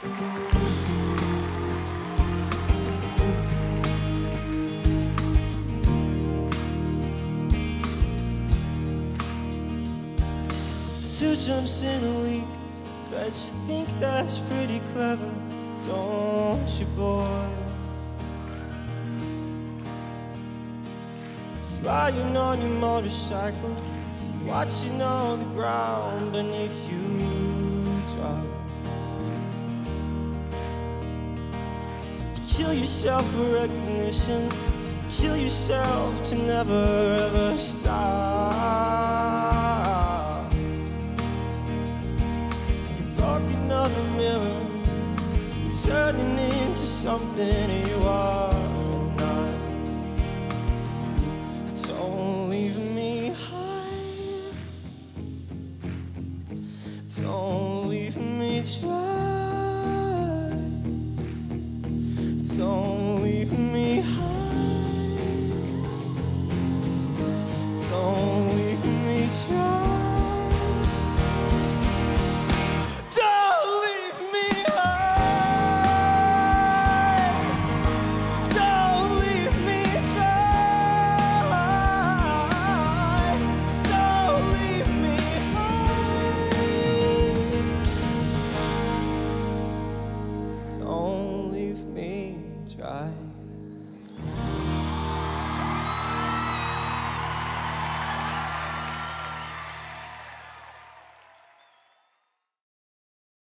Two jumps in a week, but you think that's pretty clever, don't you, boy? Flying on your motorcycle, watching all the ground beneath you Kill yourself for recognition, kill yourself to never ever stop. You broke another mirror, you're turning into something you are not. Don't leave me high. Don't leave me dry. Don't leave me high. Don't leave me dry. Don't leave